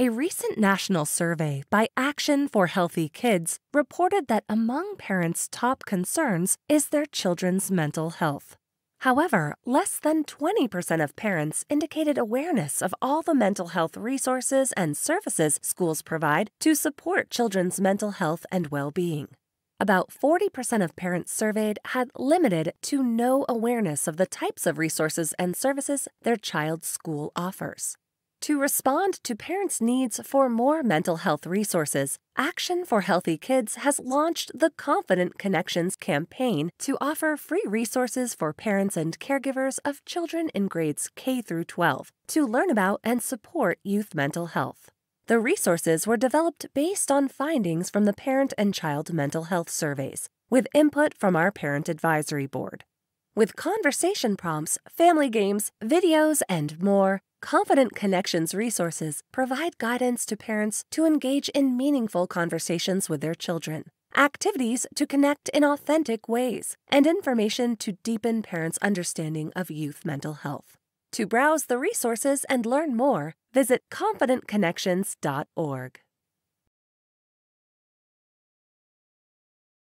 A recent national survey by Action for Healthy Kids reported that among parents' top concerns is their children's mental health. However, less than 20% of parents indicated awareness of all the mental health resources and services schools provide to support children's mental health and well being. About 40% of parents surveyed had limited to no awareness of the types of resources and services their child's school offers. To respond to parents' needs for more mental health resources, Action for Healthy Kids has launched the Confident Connections campaign to offer free resources for parents and caregivers of children in grades K through 12 to learn about and support youth mental health. The resources were developed based on findings from the parent and child mental health surveys, with input from our Parent Advisory Board. With conversation prompts, family games, videos, and more, Confident Connections resources provide guidance to parents to engage in meaningful conversations with their children, activities to connect in authentic ways, and information to deepen parents' understanding of youth mental health. To browse the resources and learn more, visit confidentconnections.org.